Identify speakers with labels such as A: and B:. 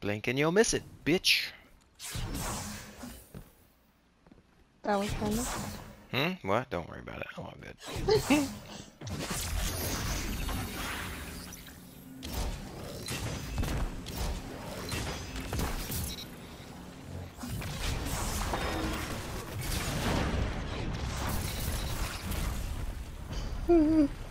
A: Blink and you'll miss it, bitch.
B: That was kind.
A: Hmm? What? Don't worry about it. I'm all good. Hmm.